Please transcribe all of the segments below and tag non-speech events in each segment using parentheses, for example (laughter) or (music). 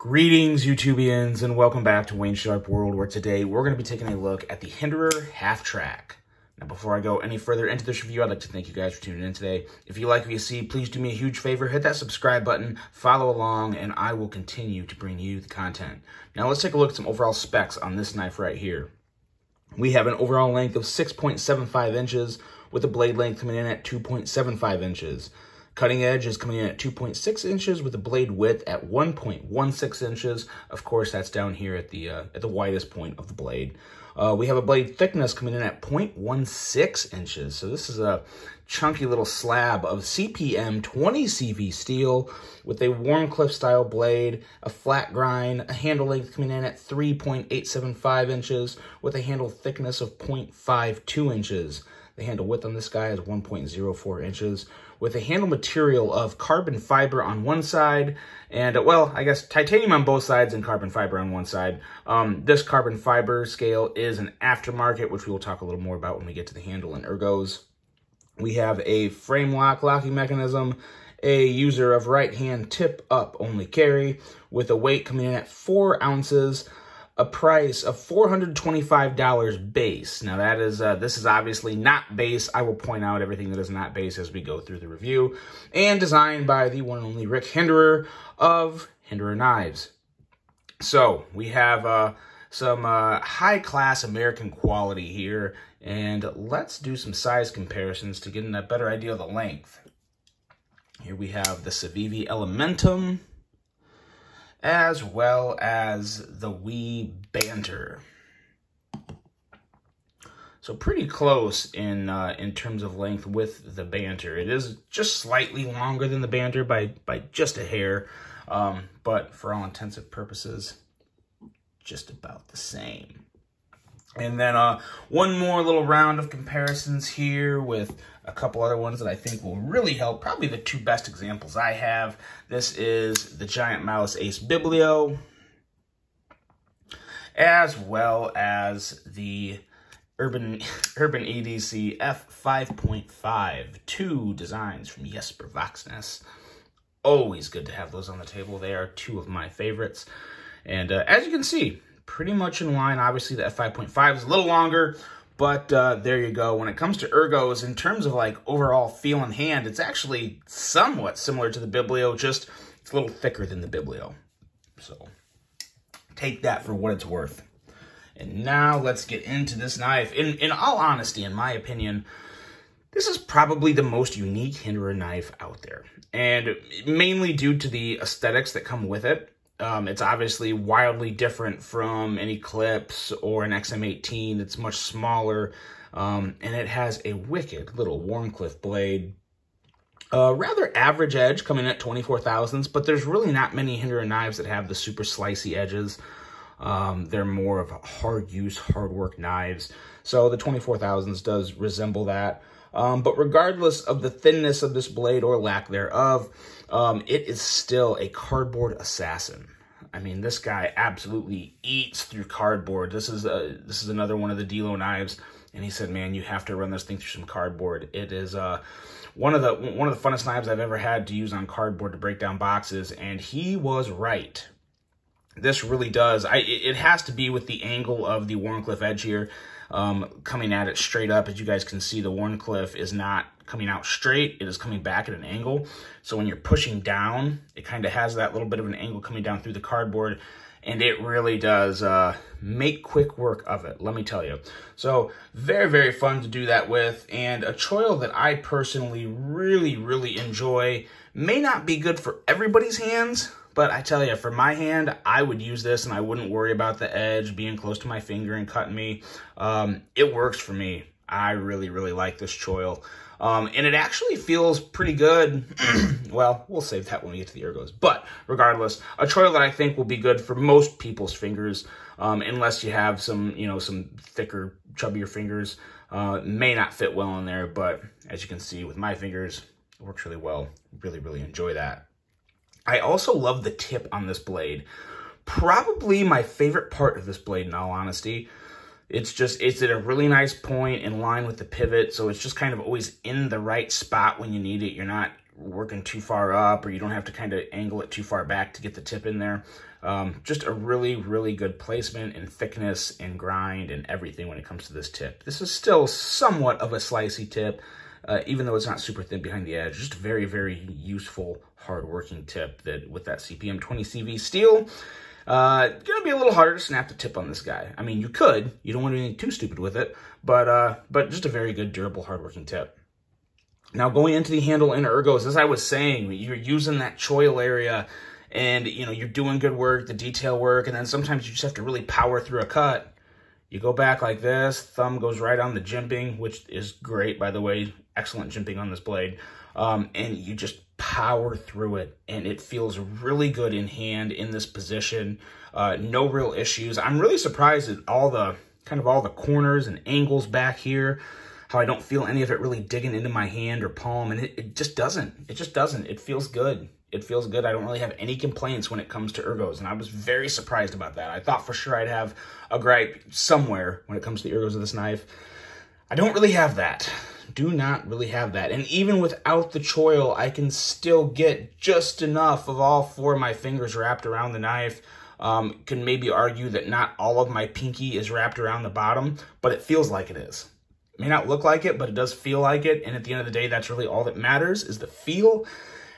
Greetings, YouTubians, and welcome back to Wayne Sharp World, where today we're going to be taking a look at the Hinderer Half Track. Now, before I go any further into this review, I'd like to thank you guys for tuning in today. If you like what you see, please do me a huge favor, hit that subscribe button, follow along, and I will continue to bring you the content. Now, let's take a look at some overall specs on this knife right here. We have an overall length of 6.75 inches, with the blade length coming in at 2.75 inches. Cutting edge is coming in at 2.6 inches with the blade width at 1.16 inches. Of course, that's down here at the uh, at the widest point of the blade. Uh, we have a blade thickness coming in at 0.16 inches. So this is a chunky little slab of CPM 20 CV steel with a Wharncliffe style blade, a flat grind, a handle length coming in at 3.875 inches with a handle thickness of 0.52 inches. The handle width on this guy is 1.04 inches with a handle material of carbon fiber on one side and, uh, well, I guess titanium on both sides and carbon fiber on one side. Um, this carbon fiber scale is an aftermarket, which we will talk a little more about when we get to the handle and ergos. We have a frame lock locking mechanism, a user of right hand tip up only carry with a weight coming in at four ounces, a price of $425 base. Now that is, uh, this is obviously not base. I will point out everything that is not base as we go through the review. And designed by the one and only Rick Hinderer of Hinderer Knives. So we have uh, some uh, high-class American quality here. And let's do some size comparisons to get a better idea of the length. Here we have the Civivi Elementum as well as the WE Banter. So pretty close in uh, in terms of length with the Banter. It is just slightly longer than the Banter by, by just a hair, um, but for all intensive purposes, just about the same. And then uh, one more little round of comparisons here with a couple other ones that I think will really help. Probably the two best examples I have. This is the Giant Mouse Ace Biblio, as well as the Urban (laughs) Urban EDC F5.5. Two designs from Jesper Voxnäs. Always good to have those on the table. They are two of my favorites. And uh, as you can see, pretty much in line. Obviously, the F5.5 is a little longer, but uh, there you go. When it comes to ergos, in terms of like overall feel and hand, it's actually somewhat similar to the Biblio, just it's a little thicker than the Biblio. So take that for what it's worth. And now let's get into this knife. In, in all honesty, in my opinion, this is probably the most unique Hinderer knife out there. And mainly due to the aesthetics that come with it. Um, it's obviously wildly different from an Eclipse or an XM18. It's much smaller, um, and it has a wicked little Wharncliffe blade. Uh, rather average edge coming at 24 thousandths, but there's really not many Hinderer knives that have the super slicey edges. Um, they're more of hard use, hard work knives. So the 24 thousandths does resemble that. Um, but regardless of the thinness of this blade or lack thereof, um, it is still a cardboard assassin. I mean, this guy absolutely eats through cardboard. This is a, this is another one of the Delo knives, and he said, "Man, you have to run this thing through some cardboard. It is uh, one of the one of the funnest knives I've ever had to use on cardboard to break down boxes." And he was right. This really does. I it has to be with the angle of the Wharncliffe edge here um, coming at it straight up. As you guys can see, the Wharncliffe is not coming out straight. It is coming back at an angle. So when you're pushing down, it kind of has that little bit of an angle coming down through the cardboard. And it really does uh, make quick work of it, let me tell you. So very, very fun to do that with. And a choil that I personally really, really enjoy. May not be good for everybody's hands, but I tell you, for my hand, I would use this and I wouldn't worry about the edge being close to my finger and cutting me. Um, it works for me. I really, really like this choil. Um, and it actually feels pretty good. (clears throat) well, we'll save that when we get to the ergos. But regardless, a choil that I think will be good for most people's fingers, um, unless you have some, you know, some thicker, chubbier fingers. Uh, may not fit well in there, but as you can see with my fingers, it works really well. Really, really enjoy that. I also love the tip on this blade. Probably my favorite part of this blade, in all honesty. It's just, it's at a really nice point in line with the pivot, so it's just kind of always in the right spot when you need it. You're not working too far up or you don't have to kind of angle it too far back to get the tip in there. Um, just a really, really good placement and thickness and grind and everything when it comes to this tip. This is still somewhat of a slicey tip, uh, even though it's not super thin behind the edge. Just very, very useful, hard-working tip that with that CPM 20 CV steel, uh, gonna be a little harder to snap the tip on this guy. I mean, you could. You don't want to do anything too stupid with it, but uh, but just a very good, durable, hardworking tip. Now, going into the handle and ergos, as I was saying, you're using that choil area and, you know, you're doing good work, the detail work, and then sometimes you just have to really power through a cut. You go back like this, thumb goes right on the jimping, which is great, by the way. Excellent jimping on this blade. Um, and you just power through it, and it feels really good in hand in this position. Uh, no real issues. I'm really surprised at all the, kind of all the corners and angles back here how I don't feel any of it really digging into my hand or palm, and it, it just doesn't. It just doesn't. It feels good. It feels good. I don't really have any complaints when it comes to ergos, and I was very surprised about that. I thought for sure I'd have a gripe somewhere when it comes to the ergos of this knife. I don't really have that. Do not really have that. And even without the choil, I can still get just enough of all four of my fingers wrapped around the knife. Um, can maybe argue that not all of my pinky is wrapped around the bottom, but it feels like it is may not look like it, but it does feel like it. And at the end of the day, that's really all that matters is the feel.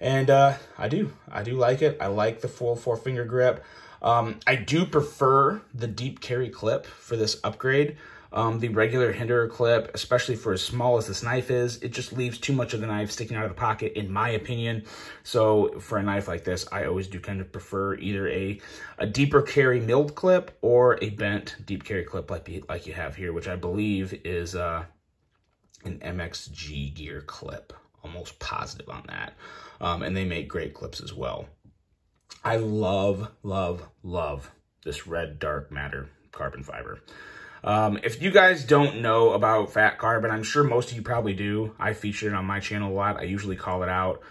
And uh, I do. I do like it. I like the full four finger grip. Um, I do prefer the deep carry clip for this upgrade. Um, the regular Hinderer clip, especially for as small as this knife is, it just leaves too much of the knife sticking out of the pocket, in my opinion. So for a knife like this, I always do kind of prefer either a, a deeper carry milled clip or a bent deep carry clip like, like you have here, which I believe is uh, an MXG gear clip. Almost positive on that. Um, and they make great clips as well. I love, love, love this red dark matter carbon fiber. Um, if you guys don't know about fat carbon, I'm sure most of you probably do. I feature it on my channel a lot. I usually call it out.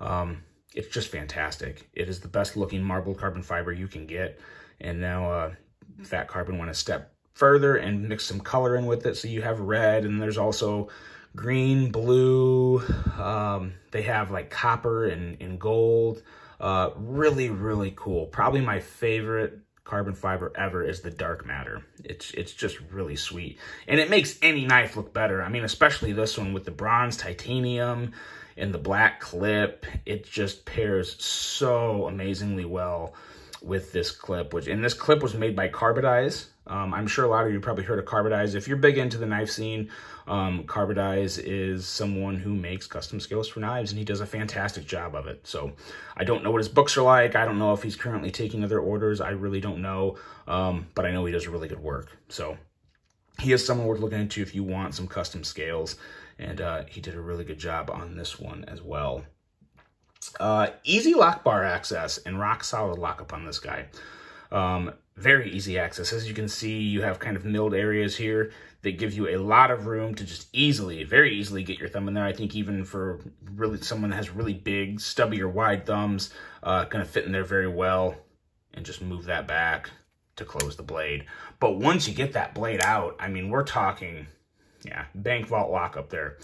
Um, it's just fantastic. It is the best looking marbled carbon fiber you can get. And now uh, fat carbon went a step further and mixed some color in with it. So you have red and there's also green, blue. Um, they have like copper and, and gold. Uh, really, really cool. Probably my favorite carbon fiber ever is the dark matter. It's it's just really sweet. And it makes any knife look better. I mean, especially this one with the bronze titanium and the black clip. It just pairs so amazingly well with this clip. Which And this clip was made by Carbodize. Um, I'm sure a lot of you probably heard of Carbodize. If you're big into the knife scene, um, Carbodize is someone who makes custom scales for knives, and he does a fantastic job of it. So I don't know what his books are like. I don't know if he's currently taking other orders. I really don't know, um, but I know he does really good work. So he is someone worth looking into if you want some custom scales, and uh, he did a really good job on this one as well. Uh, easy lock bar access and rock solid lockup on this guy. Um, very easy access. As you can see, you have kind of milled areas here that give you a lot of room to just easily, very easily get your thumb in there. I think even for really someone that has really big, stubby or wide thumbs, uh, gonna fit in there very well and just move that back to close the blade. But once you get that blade out, I mean, we're talking, yeah, bank vault lock up there.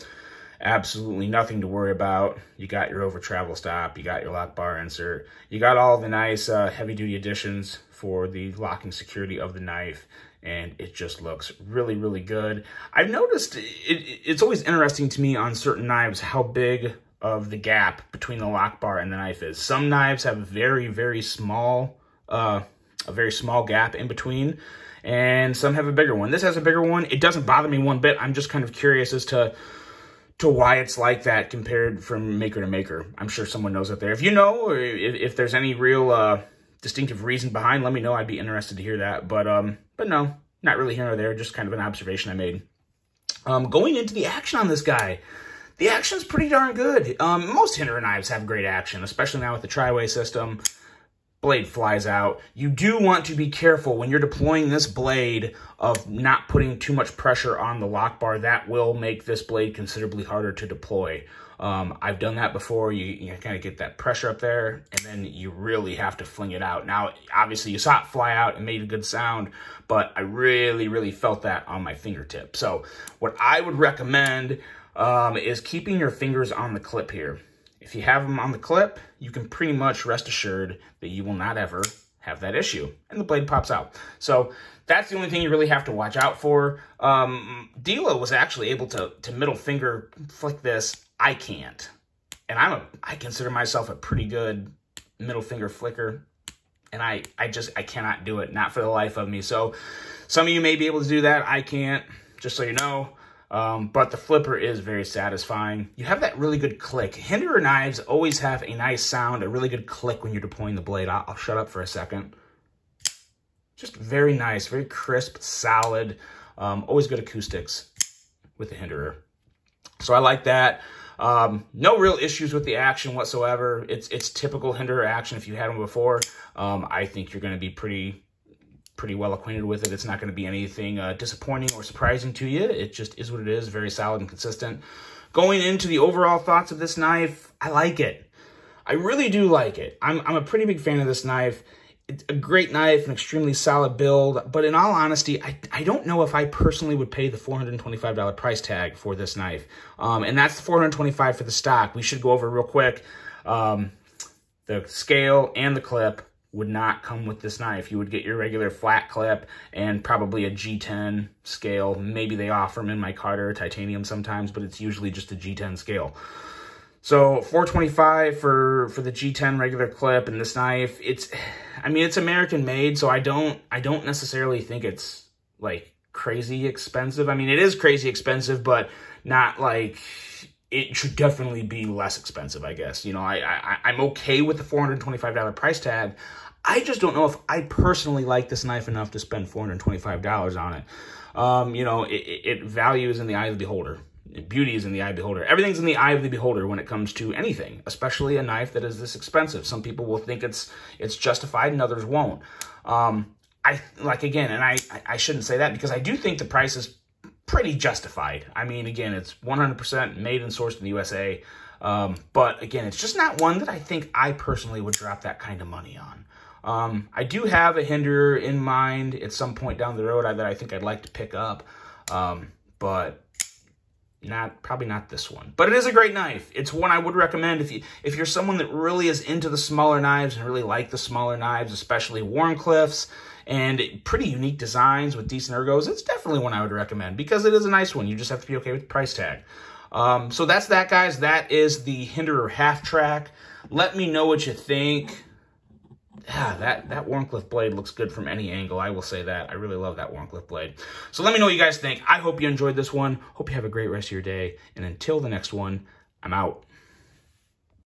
Absolutely nothing to worry about. You got your over travel stop, you got your lock bar insert, you got all the nice uh, heavy duty additions for the locking security of the knife and it just looks really, really good. I've noticed it, it's always interesting to me on certain knives how big of the gap between the lock bar and the knife is. Some knives have very, very small, uh, a very small gap in between, and some have a bigger one. This has a bigger one. It doesn't bother me one bit. I'm just kind of curious as to to why it's like that compared from maker to maker. I'm sure someone knows out there. If you know, or if, if there's any real uh, distinctive reason behind, let me know. I'd be interested to hear that. But um, but no, not really here or there. Just kind of an observation I made. Um, going into the action on this guy, the action's pretty darn good. Um, most Hinderer knives have great action, especially now with the tri-way system. Blade flies out. You do want to be careful when you're deploying this blade of not putting too much pressure on the lock bar. That will make this blade considerably harder to deploy. Um, I've done that before. You, you kind of get that pressure up there, and then you really have to fling it out. Now, obviously, you saw it fly out and made a good sound, but I really, really felt that on my fingertip. So what I would recommend um, is keeping your fingers on the clip here. If you have them on the clip, you can pretty much rest assured that you will not ever have that issue and the blade pops out. So that's the only thing you really have to watch out for. Um, Dilo was actually able to, to middle finger flick this. I can't. And I'm a, I consider myself a pretty good middle finger flicker. And I, I just, I cannot do it. Not for the life of me. So some of you may be able to do that. I can't, just so you know. Um, but the flipper is very satisfying. You have that really good click. Hinderer knives always have a nice sound, a really good click when you're deploying the blade. I'll, I'll shut up for a second. Just very nice, very crisp, solid. Um, always good acoustics with the Hinderer. So I like that. Um, no real issues with the action whatsoever. It's it's typical Hinderer action if you had them before. Um, I think you're going to be pretty pretty well acquainted with it. It's not going to be anything uh, disappointing or surprising to you. It just is what it is, very solid and consistent. Going into the overall thoughts of this knife, I like it. I really do like it. I'm, I'm a pretty big fan of this knife. It's a great knife, an extremely solid build, but in all honesty, I, I don't know if I personally would pay the $425 price tag for this knife. Um, and that's the 425 for the stock. We should go over real quick. Um, the scale and the clip would not come with this knife. You would get your regular flat clip and probably a G10 scale. Maybe they offer them in micarta titanium sometimes, but it's usually just a G10 scale. So 425 for for the G10 regular clip and this knife. It's, I mean, it's American made, so I don't I don't necessarily think it's like crazy expensive. I mean, it is crazy expensive, but not like it should definitely be less expensive, I guess. You know, I, I, I'm okay with the $425 price tag. I just don't know if I personally like this knife enough to spend $425 on it. Um, you know, it, it, value is in the eye of the beholder. Beauty is in the eye of the beholder. Everything's in the eye of the beholder when it comes to anything, especially a knife that is this expensive. Some people will think it's it's justified and others won't. Um, I like again, and I I shouldn't say that because I do think the price is pretty justified. I mean, again, it's 100% made and sourced in the USA. Um, but again, it's just not one that I think I personally would drop that kind of money on. Um, I do have a Hinderer in mind at some point down the road that I think I'd like to pick up, um, but not probably not this one. But it is a great knife. It's one I would recommend if you if you're someone that really is into the smaller knives and really like the smaller knives, especially Wharncliffe's and pretty unique designs with decent ergos. It's definitely one I would recommend because it is a nice one. You just have to be okay with the price tag. Um, so that's that, guys. That is the Hinderer half track. Let me know what you think yeah, that, that Wharncliffe blade looks good from any angle. I will say that. I really love that Wharncliffe blade. So let me know what you guys think. I hope you enjoyed this one. Hope you have a great rest of your day. And until the next one, I'm out.